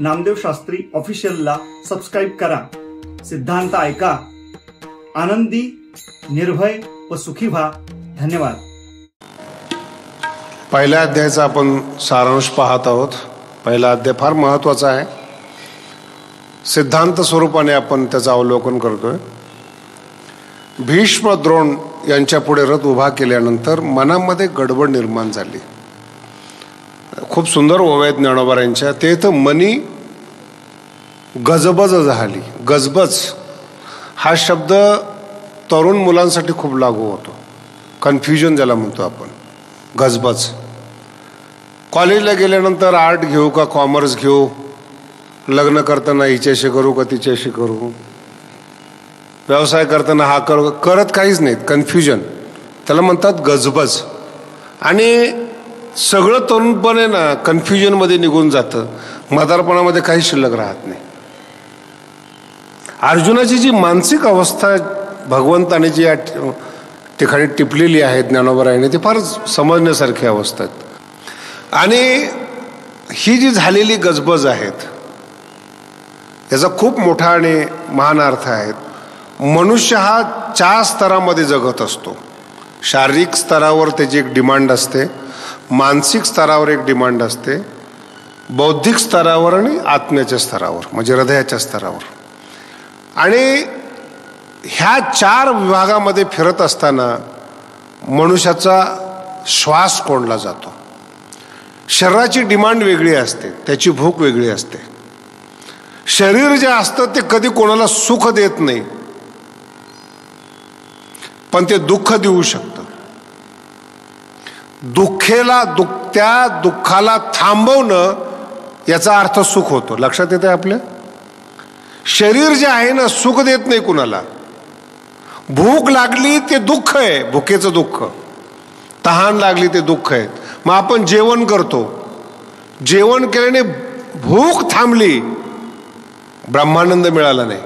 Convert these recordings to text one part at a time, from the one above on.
Namdev Shastri ऑफिशियलला subscribe करा. सिद्धांत ऐका. आनंदी निर्भय व सुखी व्हा. धन्यवाद. पहिल्या अध्यायाचा आपण सारांश पाहत आहोत. पहिला अध्याय फार महत्त्वाचा आहे. सिद्धांत स्वरूपाने आपण त्याचं अवलोकन करतोय. भीष्म द्रोण यांच्या पुढे रथ उभा केल्यानंतर मनामध्ये गडबड निर्माण झाली. खूप सुंदर ओव्या आहेत ज्ञानोबा यांच्या ते तर मनी गजबज झाली. गजबज. हा शब्द तरुण मुलांसाठी खूप लागू होतो. कन्फ्युजन ज्याला म्हणतो आपण. गजबज. कॉलेजला गेल्यानंतर आर्ट घेऊ का कॉमर्स घेऊ? लग्न करताना हिच्याशी करू का तिच्याशी करू? व्यवसाय करताना हा करू करत काहीच नाहीत. कन्फ्युजन. त्याला म्हणतात गजबज. आणि सगळं तरुणपणे ना कन्फ्युजनमध्ये निघून जातं. मदारपणामध्ये काही शिल्लक राहत नाही. अर्जुनाची जी मानसिक अवस्था भगवंताने जी या ठिकाणी टिपलेली आहे ज्ञानोबरायाने ती फार समजण्यासारखी अवस्था आहेत आणि ही जी झालेली गजबज आहेत याचा खूप मोठा आणि महान अर्थ आहे. मनुष्य हा चार स्तरामध्ये जगत असतो. शारीरिक स्तरावर त्याची एक डिमांड असते. मानसिक स्तरावर एक डिमांड असते बौद्धिक स्तरावर आणि आत्म्याच्या स्तरावर म्हणजे हृदयाच्या स्तरावर. आणि ह्या चार विभागामध्ये फिरत असताना मनुष्याचा श्वास कोंडला जातो. शरीराची डिमांड वेगळी असते त्याची भूक वेगळी असते. शरीर जे असतं ते कधी कोणाला सुख देत नाही पण ते दुःख देऊ शकतं. दुःखेला दुख त्या दुःखाला थांबवणं याचा अर्थ सुख होतो. लक्षात येतं आपल्या शरीर जे आहे ना सुख देत नाही कुणाला. भूक लागली ते दुःख आहे. भुकेचं दुःख. तहान लागली ते दुःख आहे. मग आपण जेवण करतो. जेवण केल्याने भूक थांबली ब्रह्मानंद मिळाला नाही.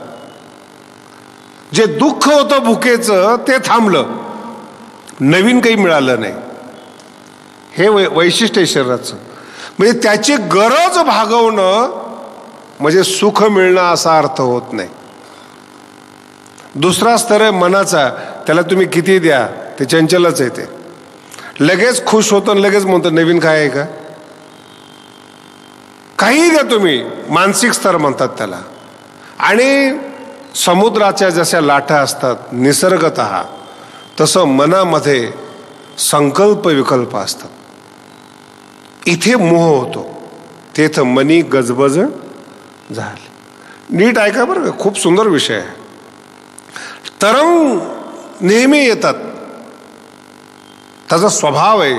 जे दुःख होतं भुकेचं ते थांबलं. नवीन काही मिळालं नाही. हे वै वैशिष्ट्य आहे शरीराचं. म्हणजे त्याची गरज भागवणं म्हणजे सुख मिळणं असा अर्थ होत नाही. दुसरा स्तर आहे मनाचा. त्याला तुम्ही किती द्या ते चंचलच आहे ते. लगेच खुश होतं लगेच म्हणतो नवीन काय आहे का? काही द्या तुम्ही. मानसिक स्तर म्हणतात त्याला. आणि समुद्राच्या जशा लाटा असतात निसर्गत तसं मनामध्ये संकल्प विकल्प असतात. इथे मोह होतो. तेथं मनी गजबज झाले. नीट ऐका बरं का खूप सुंदर विषय आहे. तरंग नेहमी येतात. त्याचा स्वभाव आहे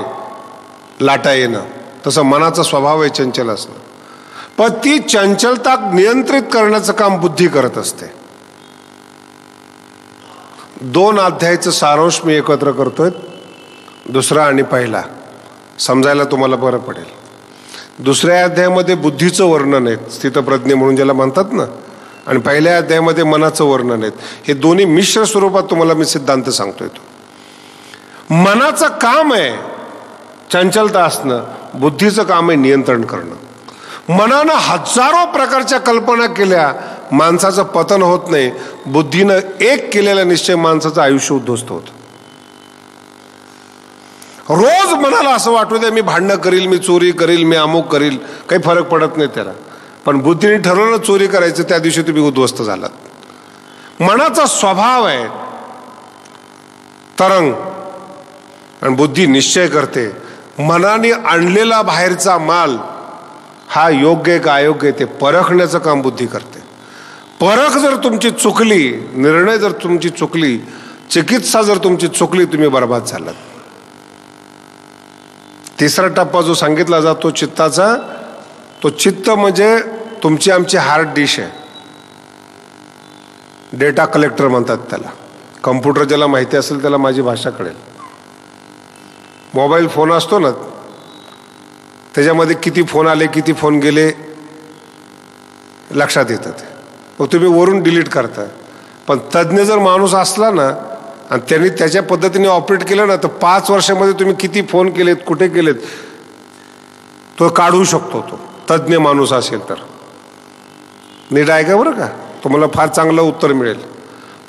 लाटा येणं. तसं मनाचा स्वभाव आहे चंचल असणं. पण ती चंचलता नियंत्रित करण्याचं काम बुद्धी करत असते. दोन अध्यायाचं सारांश मी एकत्र करतोय दुसरा आणि पहिला. समजायला तुम्हाला बरं पडेल. दुसऱ्या अध्यायामध्ये बुद्धीचं वर्णन आहे स्थितप्रज्ञ म्हणून ज्याला म्हणतात ना आणि पहिल्या अध्यायामध्ये मनाचं वर्णन आहेत. हे दोन्ही मिश्र स्वरूपात तुम्हाला मी सिद्धांत सांगतोय तो. मनाचं काम आहे चंचलता असणं बुद्धीचं काम आहे नियंत्रण करणं. मनानं हजारो प्रकारच्या कल्पना केल्या माणसाचं पतन होत नाही. बुद्धीनं एक केलेला निश्चय माणसाचं आयुष्य उद्ध्वस्त होतं. रोज मनाला असं वाटू द्या मी भांडणं करील मी चोरी करील मी अमुक करील काही फरक पडत नाही त्याला. पण बुद्धीने ठरवलं चोरी करायचं त्या दिवशी तुम्ही उद्ध्वस्त झालात. मनाचा स्वभाव आहे तरंग आणि बुद्धी निश्चय करते. मनाने आणलेला बाहेरचा माल हा योग्य का अयोग्य आहे ते परखण्याचं काम बुद्धी करते. परख जर तुमची चुकली निर्णय जर तुमची चुकली चिकित्सा जर तुमची चुकली तुम्ही बर्बाद झालात. तिसरा टप्पा जो सांगितला जातो चित्ताचा तो चित्त म्हणजे तुमची आमची हार्ड डिश आहे. डेटा कलेक्टर म्हणतात त्याला. कम्प्युटर ज्याला माहिती असेल त्याला माझी भाषा कळेल. मोबाईल फोन असतो ना त्याच्यामध्ये किती फोन आले किती फोन गेले लक्षात येतात मग तुम्ही वरून डिलीट करता पण तज्ज्ञ जर माणूस असला ना आणि त्यांनी त्याच्या पद्धतीने ऑपरेट केलं ना तर पाच वर्षामध्ये तुम्ही किती फोन केलेत कुठे केलेत तो काढू शकतो तो. तज्ज्ञ माणूस असेल तर. नीट का बरं का? तुम्हाला फार चांगलं उत्तर मिळेल.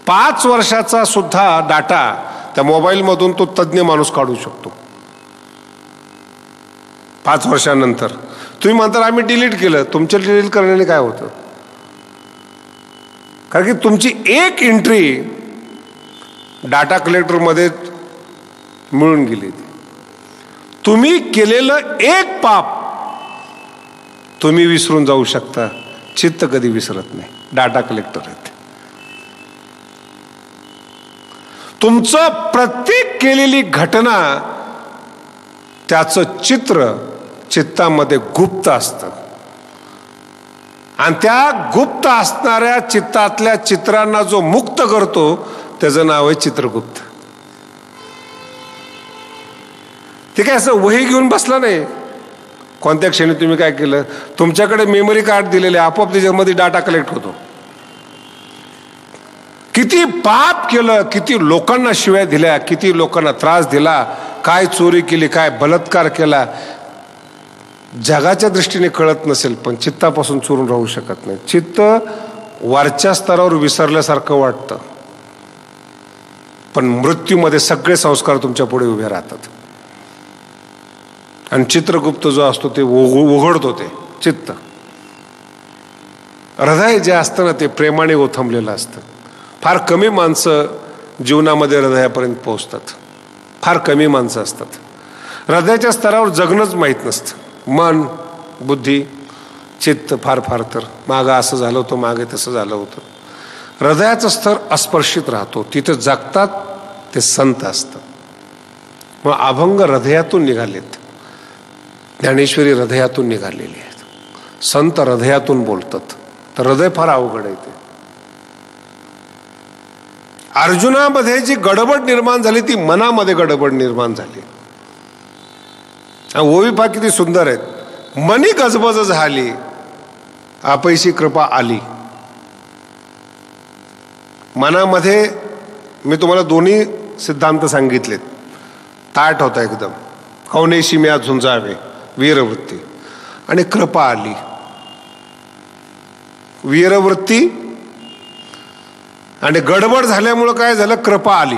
पाच वर्षाचा सुद्धा डाटा त्या मोबाईलमधून तो तज्ज्ञ माणूस काढू शकतो. पाच वर्षानंतर. तुम्ही म्हणता आम्ही डिलीट केलं. तुमच्या डिलीट करण्याने काय होतं? कारण की तुमची एक एंट्री डाटा कलेक्टरमध्ये मिळून गेली तुम्ही केलेलं एक पाप तुम्ही विसरून जाऊ शकता. चित्त कधी विसरत नाही. डाटा कलेक्टर आहेत तुमचं प्रत्येक केलेली घटना त्याचं चित्र चित्तामध्ये गुप्त असतं. आणि त्या गुप्त असणाऱ्या चित्तातल्या चित्रांना जो मुक्त करतो त्याचं नाव आहे चित्रगुप्त. ते काय असं वही घेऊन बसला नाही? कोणत्या क्षणी तुम्ही काय केलं? तुमच्याकडे मेमरी कार्ड दिलेले आपोआप त्याच्यामध्ये डाटा कलेक्ट होतो. किती पाप केलं किती लोकांना शिव्या दिल्या किती लोकांना त्रास दिला काय चोरी केली काय बलात्कार केला जगाच्या दृष्टीने कळत नसेल पण चित्तापासून चोरून राहू शकत नाही. चित्त वरच्या स्तरावर विसरल्यासारखं वाटतं. पण मृत्यूमध्ये सगळे संस्कार तुमच्यापुढे उभे राहतात. आणि चित्रगुप्त जो असतो ते उघडतो ते चित्त. हृदय जे असतं ना ते प्रेमाने ओथंबलेलं असतं. फार कमी माणसं जीवनामध्ये हृदयापर्यंत पोहोचतात. फार कमी माणसं असतात. हृदयाच्या स्तरावर जगणंच माहीत नसतं. मन बुद्धी चित्त फार फार तर मागं असं झालं होतं मागे तसं झालं होतं. हृदयाचं स्तर अस्पर्शित राहतो. तिथे जगतात ते संत असतं मग अभंग हृदयातून निघालेत. ज्ञानेश्वरी हृदयातून निघालेली आहेत. संत हृदयातून बोलतात. तर हृदय फार अवघड आहे ते. अर्जुनामध्ये जी गडबड निर्माण झाली ती मनामध्ये गडबड निर्माण झाली. ओवी पा किती सुंदर आहेत. मनी गजबज झाली. आपैशी कृपा आली. मनामध्ये मी तुम्हाला दोन्ही सिद्धांत सांगितलेत. ताट होता एकदम. कौनेशी म्या झुंजावे वीरवृत्ती. आणि कृपा आली. वीरवृत्ती आणि गडबड झाल्यामुळं काय झालं? कृपा आली.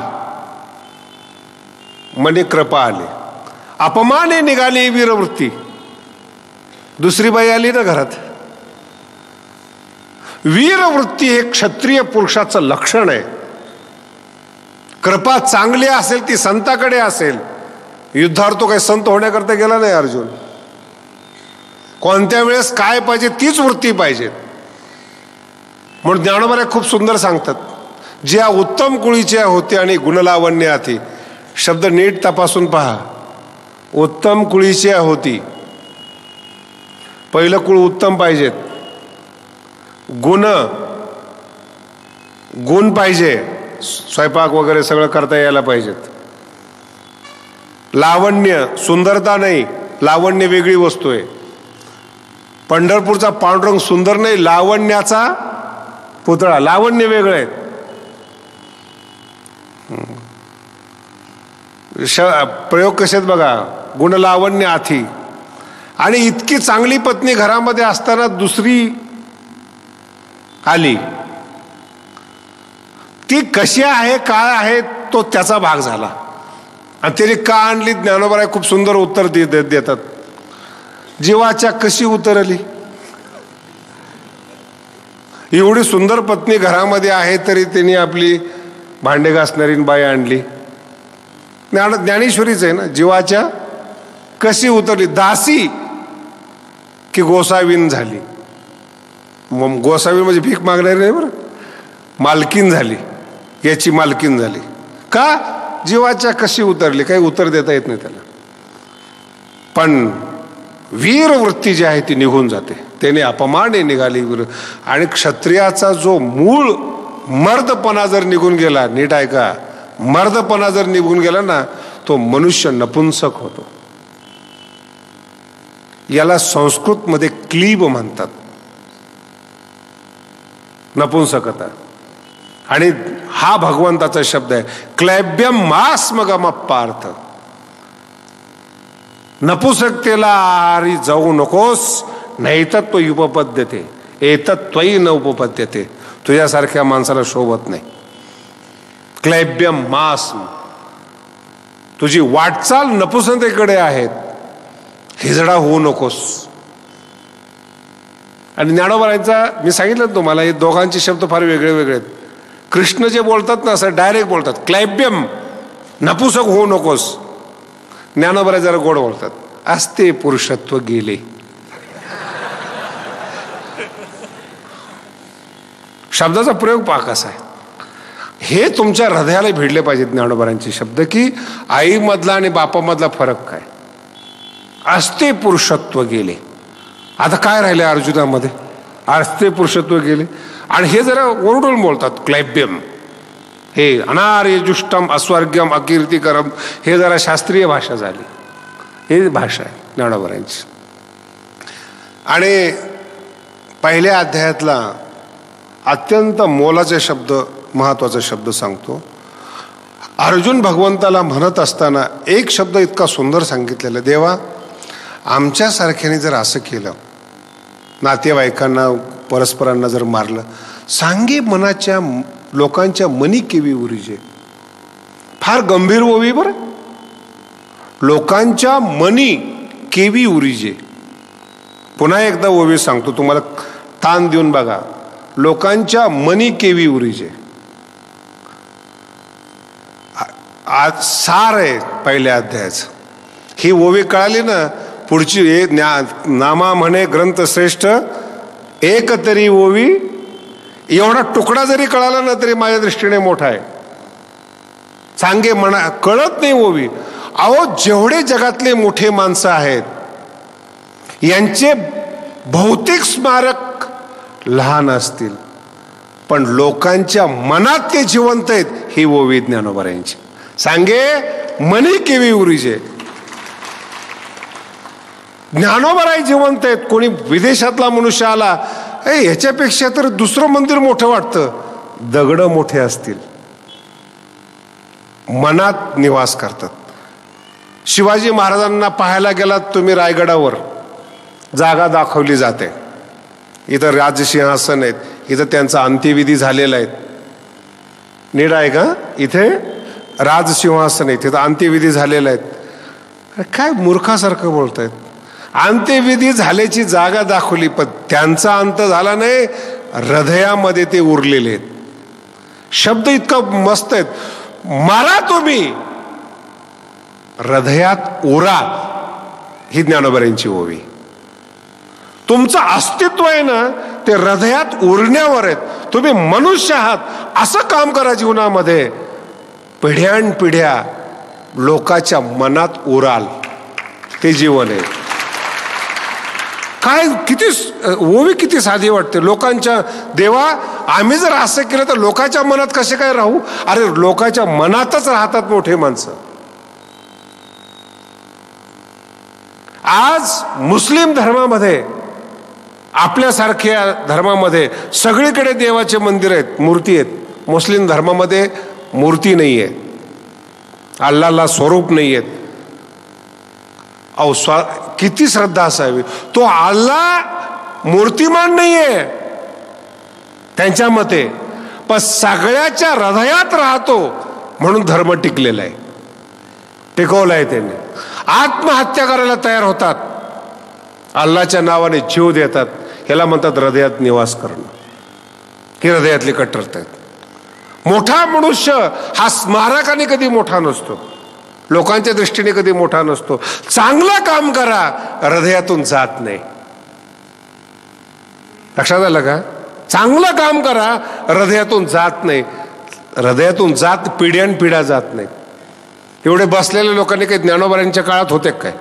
म्हणे कृपा आली. अपमाने निघाली वीरवृत्ती. दुसरी बाई आली ना घरात. वीरवृत्ती हे क्षत्रिय पुरुषाचं लक्षण आहे. कृपा चांगली असेल ती संताकडे असेल. युद्धावर तो काही संत होण्याकरता गेला नाही अर्जुन. कोणत्या वेळेस काय पाहिजे तीच वृत्ती पाहिजे. म्हणून ज्ञानोबाऱ्या खूप सुंदर सांगतात. ज्या उत्तम कुळीच्या होते आणि गुणलावण्य आधी शब्द नीट तपासून पहा. उत्तम कुळीच्या होती. पहिलं कुळ उत्तम पाहिजेत. गुण. गुण पाहिजे. स्वयंपाक वगैरे सगळं करता यायला पाहिजेत. लावण्य सुंदरता नाही लावण्य वेगळी वस्तू आहे. पंढरपूरचा पांडुरंग सुंदर नाही लावण्याचा पुतळा. लावण्य वेगळं आहे. प्रयोग कसे बघा? गुण लावण्य आथी आणि इतकी चांगली पत्नी घरामध्ये असताना दुसरी आली. ती कशी आहे काय आहे तो त्याचा भाग झाला. आणि त्याने का आणली ज्ञानोबराय खूप सुंदर उत्तर देतात. जीवाच्या कशी उतरली? एवढी सुंदर पत्नी घरामध्ये आहे तरी त्यांनी आपली भांडे घासणारी बाई आणली. ज्ञान ज्ञानेश्वरीच आहे ना जीवाच्या कशी उतरली? दासी की गोसावीन झाली. गोसावी म्हणजे भीक मागणारी नाही बरं. मालकीन झाली. याची मालकीन झाली. का? जीवाच्या कशी उतरली? काही उत्तर देता येत नाही त्याला. पण वीर वृत्ती जी आहे ती निघून जाते. त्याने अपमाने निघाली वीर. आणि क्षत्रियाचा जो मूळ मर्दपणा जर निघून गेला नीट ऐका. मर्दपणा जर निघून गेला ना तो मनुष्य नपुंसक होतो. याला संस्कृतमध्ये क्लीब म्हणतात. नपुंसकता. आणि हा भगवंताचा शब्द आहे क्लैब्यम मास पार्थ नपुसकतेला आरी जाऊ नकोस नाही तर तो उपपद्यते एतत् त्वयी न उपपद्यते. तुझ्यासारख्या माणसाला शोभत नाही. क्लैब्यम मास तुझी वाटचाल नपुसंतेकडे आहेत हिजडा होऊ नकोस. आणि ज्ञानोबारांचा मी सांगितलं तुम्हाला हे दोघांचे शब्द फार वेगळे वेगळे आहेत. कृष्ण जे बोलतात ना असं डायरेक्ट बोलतात. क्लैब्यम नपुसक होऊ नकोस. ज्ञानोबराय जरा गोड बोलतात. असते पुरुषत्व गेले. शब्दाचा प्रयोग पहा कसा आहे. हे तुमच्या हृदयाला भिडले पाहिजेत ज्ञानोबरांचे शब्द की आईमधला आणि बापामधला फरक काय? असते पुरुषत्व गेले. आता काय राहिले अर्जुनामध्ये? असते पुरुषत्व गेले. आणि हे जरा ओरडून बोलतात क्लैब्यम. हे अनार्यजुष्टम अस्वर्ग्यम अकीर्तिकरम. हे जरा शास्त्रीय भाषा झाली. हे भाषा आहे ज्ञानोबरांची आणि पहिल्या अध्यायातला अत्यंत मोलाचे शब्द महत्त्वाचा शब्द सांगतो. अर्जुन भगवंताला म्हणत असताना एक शब्द इतका सुंदर सांगितलेला देवा आमच्यासारख्याने जर असं केलं नातेवाईकांना परस्परांना जर मारलं सांगे मनाच्या लोकांच्या मनी केवी उरीजे. फार गंभीर ओवी बरं. लोकांच्या मनी केवी उरीजे. पुन्हा एकदा ओवी सांगतो तुम्हाला ताण देऊन बघा. लोकांच्या मनी केवी उरीजे. आज सार आहे पहिल्या अध्यायाचं. ही ओवी कळाली ना पुढची हे ज्ञा नामा म्हणे ग्रंथ श्रेष्ठ एक तरी ओवी एवढा तुकडा जरी कळाला ना तरी माझ्या दृष्टीने मोठा आहे. सांगे म्हणा कळत नाही ओवी. अहो जेवढे जगातले मोठे माणसं आहेत यांचे भौतिक स्मारक लहान असतील पण लोकांच्या मनात ते जिवंत आहेत ही ओवी ज्ञानोबऱ्यांची सांगे मनी केवी उरीजे. ज्ञानोबराई जिवंत आहेत. कोणी विदेशातला मनुष्य आला ए ह्याच्यापेक्षा तर दुसरं मंदिर मोठं वाटतं. दगडं मोठे असतील. मनात निवास करतात. शिवाजी महाराजांना पाहायला गेलात तुम्ही रायगडावर. जागा दाखवली जाते. इथं राजसिंहासन आहेत. इथं त्यांचा अंत्यविधी झालेला आहेत नीड आहे का? इथे? राजसिंहासन आहे. तिथं अंत्यविधी झालेला आहेत काय मूर्खासारखं बोलतायत. अंत्यविधी झाल्याची जागा दाखवली पण त्यांचा अंत झाला नाही. हृदयामध्ये ते उरलेले आहेत. शब्द इतका मस्त आहेत. मारा तुम्ही. हृदयात उरा. ही ज्ञानोबऱ्यांची ओवी. तुमचं अस्तित्व आहे ना ते हृदयात उरण्यावर आहेत. तुम्ही मनुष्य आहात. असं काम करा जीवनामध्ये. पिढ्यान पिढ्या लोकाच्या मनात उराल. ते जीवन आहे. काय किती ओवी किती साधी वाटते. लोकांच्या देवा आम्ही जर असं केलं तर लोकांच्या मनात कसे काय राहू? अरे लोकांच्या मनातच राहतात मोठे माणसं. आज मुस्लिम धर्मामध्ये आपल्यासारख्या धर्मामध्ये सगळीकडे देवाचे मंदिर आहेत मूर्ती आहेत. मुस्लिम धर्मामध्ये मूर्ती नाही आहे अल्लाला स्वरूप नाही आहेत अव स्वा किती श्रद्धा असावी? तो अल्ला मूर्तिमान नाहीये. त्यांच्या मते. पण सगळ्याच्या हृदयात राहतो म्हणून धर्म टिकलेला आहे. टिकवलाय त्यांनी. आत्महत्या करायला तयार होतात. अल्लाच्या नावाने जीव देतात. ह्याला म्हणतात हृदयात निवास करणं. ही हृदयातली कट्टरता आहेत. मोठा मनुष्य हा स्मारकाने कधी मोठा नसतो. लोकांच्या दृष्टीने कधी मोठा नसतो. चांगलं काम करा हृदयातून जात नाही. लक्षात आलं का? चांगलं काम करा हृदयातून जात नाही. हृदयातून जात पिढ्यान पिढ्या जात नाही. एवढे बसलेल्या लोकांनी काही ज्ञानोबऱ्यांच्या काळात होते काय?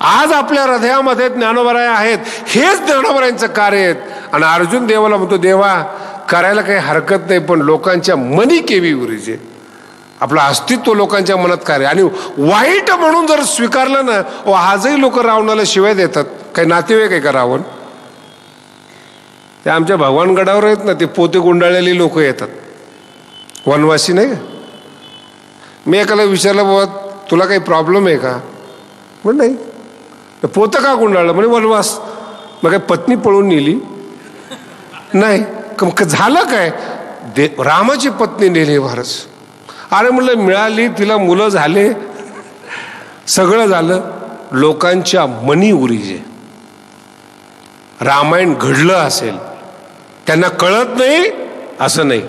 आज आपल्या हृदयामध्ये ज्ञानोबराय आहेत. हेच ज्ञानोबरायांचं कार्य आहेत. आणि अर्जुन देवाला म्हणतो देवा करायला काही हरकत नाही पण लोकांच्या मनी केवी उरीजे आपलं अस्तित्व लोकांच्या मनात कार्य आणि वाईट म्हणून जर स्वीकारलं ना व आजही लोक रावणाला शिवाय देतात. काही नातेवाईक आहे का रावण? ते आमच्या भगवानगडावर आहेत ना ते पोते गुंडाळलेली लोक येतात. वनवासी नाही का? मी एकाला विचारलं बाबा तुला काही प्रॉब्लेम आहे का? म्हण नाही. पोतं का गुंडाळलं? म्हणजे वनवास. मग काय पत्नी पळून नेली. नाही. झालं काय? दे रामाची पत्नी नेली महाराज. अरे म्हटलं मिळाली तिला मुलं झाले. सगळं झालं. लोकांच्या मनी उरीजे. रामायण घडलं असेल त्यांना कळत नाही असं नाही.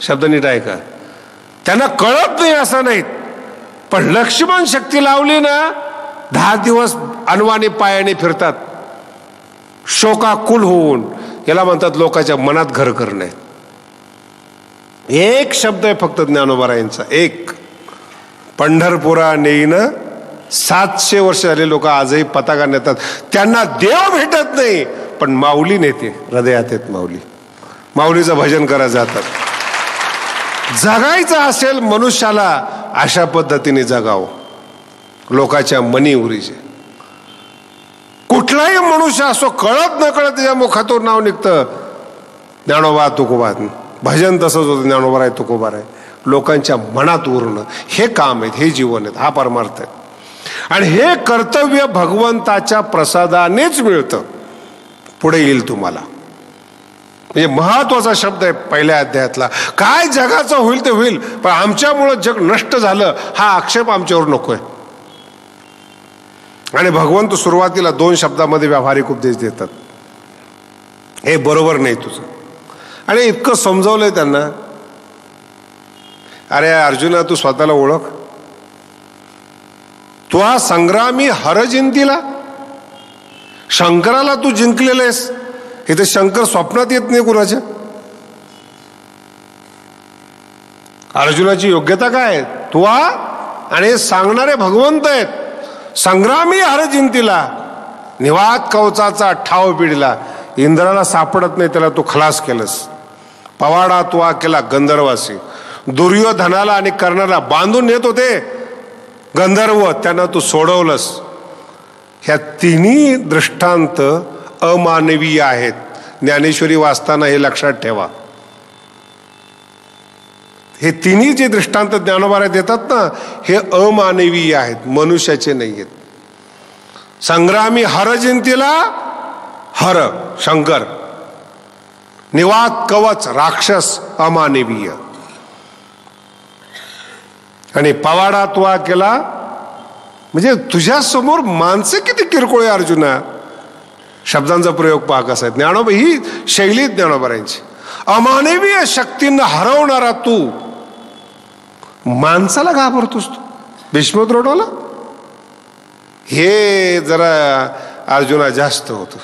शब्द नीट ऐका. त्यांना कळत नाही असं नाहीत पण लक्ष्मण शक्ती लावली ना दहा दिवस अनवाने पायाने फिरतात. शोकाकुल होऊन. याला म्हणतात लोकांच्या मनात घर करणे. एक शब्द आहे फक्त ज्ञानोबारायांचा एक. पंढरपुरा नेईन सातशे वर्ष झाले लोक आजही पताका नेतात. त्यांना देव भेटत नाही पण माऊली नेते हृदयात आहेत माऊली. माऊलीचं भजन करा जातात. जगायचं असेल मनुष्याला अशा पद्धतीने जगावं. लोकाच्या मनी उरीचे कुठलाही मनुष्य असो कळत न कळत त्याच्या मुखातून नाव निघतं. ज्ञानोबा तुकोबा भजन तसंच होतं ज्ञानोबा आहे तुकोबा आहे लोकांच्या मनात उरणं हे काम आहेत हे जीवन आहेत हा परमार्थ आहे. आणि हे कर्तव्य भगवंताच्या प्रसादानेच मिळतं. पुढे येईल तुम्हाला. म्हणजे महत्त्वाचा शब्द आहे पहिल्या अध्यायातला. काय जगाचं होईल ते होईल पण आमच्यामुळं जग नष्ट झालं हा आक्षेप आमच्यावर नकोय. आणि भगवंत सुरुवातीला दोन शब्दामध्ये व्यावहारिक उपदेश देतात. हे बरोबर नाही तुझं. आणि इतकं समजावलंय त्यांना. अरे अर्जुना तू स्वतःला ओळख. तू हा संग्रामी हरजिंतीला शंकराला तू जिंकलेला आहेस हे तर शंकर स्वप्नात येत नाही कुणाच्या. अर्जुनाची योग्यता काय? आहे तू हा आणि सांगणारे भगवंत आहेत. संग्रामी हरजिंतीला निवात कवचाचा ठाव पिढीला इंद्राला सापडत नाही त्याला तू खलास केलंस. पवाडा तू केला गंधर्वासी. दुर्योधनाला आणि कर्णाला बांधून नेत होते. गंधर्व त्यांना तू सोडवलंस. ह्या तिन्ही दृष्टांत अमानवीय आहेत. ज्ञानेश्वरी वाचताना हे लक्षात ठेवा. हे तिन्ही जे दृष्टांत ज्ञानोबाऱ्या देतात ना हे अमानवीय आहेत मनुष्याचे नाही आहेत संग्रामी हरजिंतीला हर शंकर. निवात कवच राक्षस अमानवीय. आणि पवाडा तुवा केला म्हणजे तुझ्या समोर माणसं किती किरकोळ आहे अर्जुना. शब्दांचा प्रयोग पहा कसा आहे. ज्ञानोबा ही शैली ज्ञानोबरांची अमानवीय शक्तींना हरवणारा तू माणसाला घाबरतोस तू. भीष्म द्रोडोला हे जरा अर्जुना जास्त होत.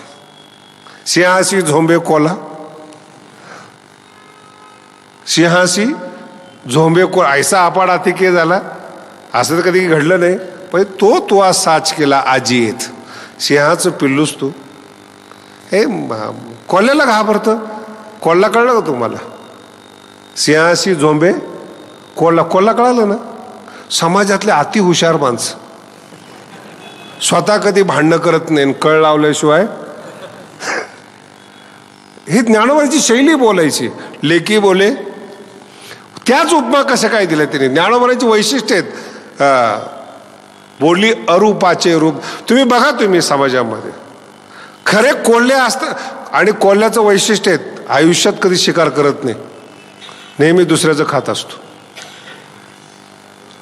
सिंहाशी झोंबे कोला सिंहासी झोंबे कोण ऐसा आपाड के झाला? असं तर कधी घडलं नाही पण तो तुवा साच केला आजी येत. सिंहाचं पिल्लूस तू. हे कोल्ल्याला घाबरतं? कोल्हा कळलं का तुम्हाला? सिंहासी झोंबे कोल्हा कोल्हा कळालं ना? समाजातले अति हुशार माणसं. स्वतः कधी भांडणं करत नाही कळ लावल्याशिवाय. ही ज्ञानवाची शैली बोलायची. लेकी बोले त्याच उपमा कसं काय दिलं तिने ज्ञानोबाची वैशिष्ट्य आहेत. बोलली अरूपाचे रूप. तुम्ही बघा तुम्ही समाजामध्ये. खरे कोल्हे असतात आणि कोल्ह्याचं वैशिष्ट्य आहेत. आयुष्यात कधी शिकार करत नाही. नेहमी दुसऱ्याचं खात असतो.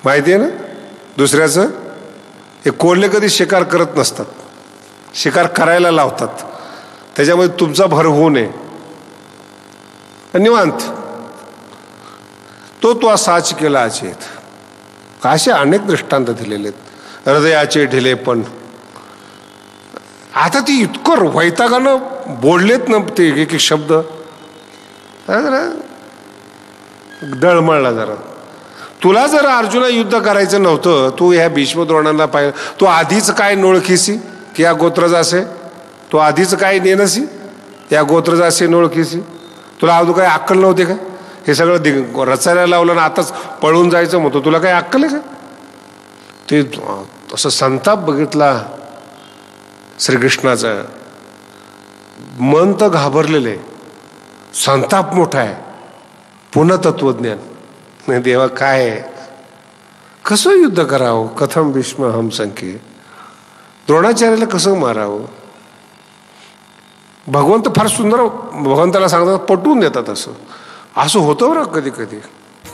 माहिती आहे ना? दुसऱ्याचं? हे कोल्हे कधी शिकार करत नसतात. शिकार करायला लावतात. त्याच्यामध्ये तुमचा भर होऊ नये. निवांत. तो तो साच केला अचेत असे अनेक दृष्टांत दिलेले आहेत. हृदयाचे ढिले पण. आता ती इतकं वैतागानं बोललेत ना ते एक एक शब्द. जरा दळमळला जरा. तुला जर अर्जुना युद्ध करायचं नव्हतं तू ह्या भीष्मद्रोणांना पाहिजे तू आधीच काय नोळखीसी? की या गोत्रज असे तू आधीच काय नेनसी या गोत्रज असे नोळखीसी? तुला अजून काय अक्कल नव्हते काय हे सगळं दि रचायला लावलं ना आताच पळून जायचं म्हणतो. तुला काही अक्कल आहे का? ते असं संताप बघितला श्रीकृष्णाचं. मन तर घाबरलेलं आहे. संताप मोठा आहे. पुन्हा तत्वज्ञान नाही देवा काय आहे? कसं युद्ध करावं? कथम भीष्म हम संख्ये द्रोणाचार्याला कसं मारावं? भगवंत फार सुंदर भगवंताला सांगतात पटवून देतात असं. असं होतं बरं कधी कधी.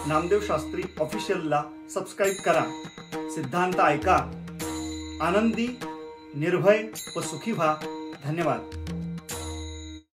नामदेव शास्त्री ऑफिशियलला सबस्क्राईब करा. सिद्धांत ऐका. आनंदी निर्भय व सुखी व्हा. धन्यवाद.